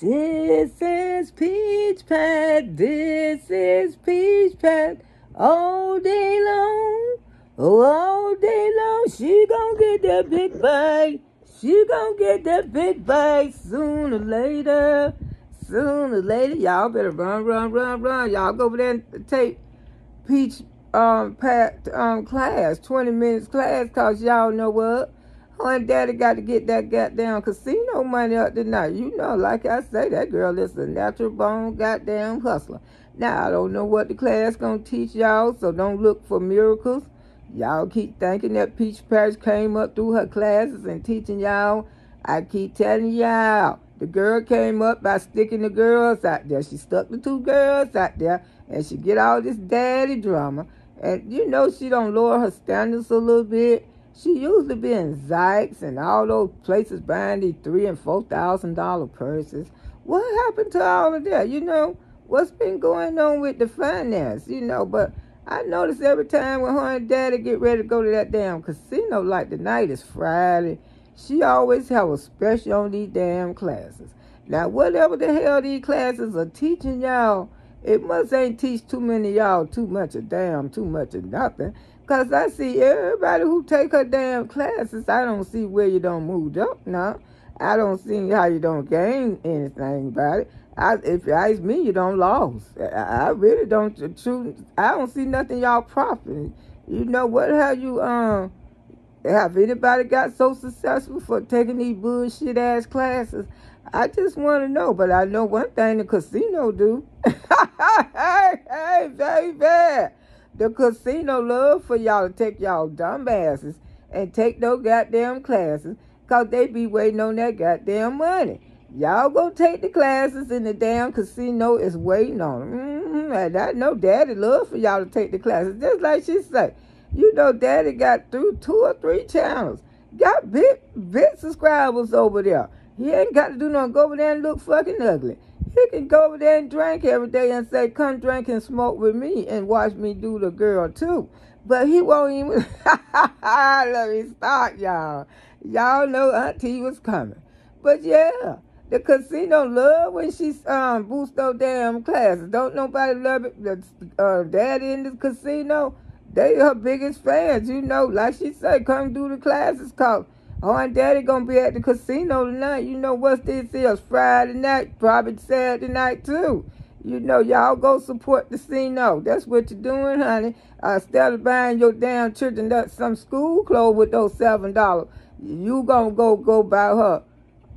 This is Peach Pad. This is Peach Pad. All day long. Oh, all day long. She gonna get that big bite. She gonna get that big bite sooner or later. Sooner or later. Y'all better run, run, run, run. Y'all go over there and take Peach um, Pat, um class, 20 minutes class, cause y'all know what? And daddy got to get that goddamn casino money up tonight. You know, like I say, that girl is a natural born goddamn hustler. Now, I don't know what the class gonna teach y'all, so don't look for miracles. Y'all keep thinking that Peach Patch came up through her classes and teaching y'all. I keep telling y'all, the girl came up by sticking the girls out there. She stuck the two girls out there, and she get all this daddy drama. And you know she don't lower her standards a little bit. She used to be in Zykes and all those places buying these three and four thousand dollar purses. What happened to all of that? You know, what's been going on with the finance? You know, but I notice every time when her and daddy get ready to go to that damn casino, like the night is Friday, she always have a special on these damn classes. Now, whatever the hell these classes are teaching y'all, it must ain't teach too many y'all too much of damn, too much of nothing. Because I see everybody who take her damn classes, I don't see where you don't move up now. I don't see how you don't gain anything about it. I, if you ask me, you don't lose. I, I really don't. True, I don't see nothing y'all profiting. You know what? How you um have anybody got so successful for taking these bullshit ass classes? I just want to know. But I know one thing the casino do. hey, hey, baby. The casino love for y'all to take y'all dumb asses and take no goddamn classes because they be waiting on that goddamn money. Y'all go take the classes and the damn casino is waiting on them. Mm-hmm. And I know daddy love for y'all to take the classes. Just like she said. You know daddy got through two or three channels. Got big, big subscribers over there. He ain't got to do nothing. Go over there and look fucking ugly. He can go over there and drink every day and say, come drink and smoke with me and watch me do the girl too. But he won't even. Let me start, y'all. Y'all know Auntie was coming. But yeah, the casino love when she um boost those damn classes. Don't nobody love it. The uh, daddy in the casino, they her biggest fans. You know, like she said, come do the classes cause Oh, and daddy gonna be at the casino tonight. You know what this is? Friday night, probably Saturday night too. You know, y'all go support the casino. That's what you're doing, honey. Instead of buying your damn children some school clothes with those seven dollars, you gonna go go buy her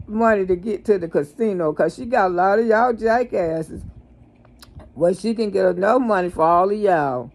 money to get to the casino because she got a lot of y'all jackasses. Well, she can get enough money for all of y'all.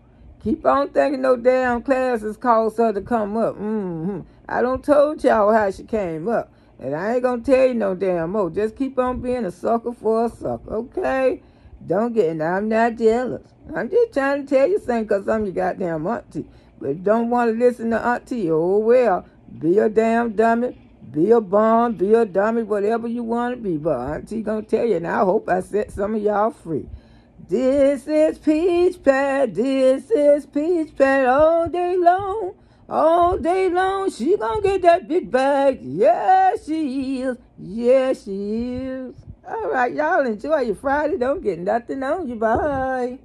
Keep on thinking no damn classes cost her to come up. Mm-hmm. I don't told y'all how she came up. And I ain't gonna tell you no damn more. Just keep on being a sucker for a sucker, okay? Don't get, and I'm not jealous. I'm just trying to tell you something because I'm your goddamn auntie. But don't want to listen to auntie, oh well. Be a damn dummy. Be a bum, be a dummy, whatever you want to be. But auntie gonna tell you, and I hope I set some of y'all free. This is Peach Pad, this is Peach Pad all day long, all day long. She gonna get that big bag. Yeah, she is. Yeah, she is. All right, y'all enjoy your Friday. Don't get nothing on you. Bye.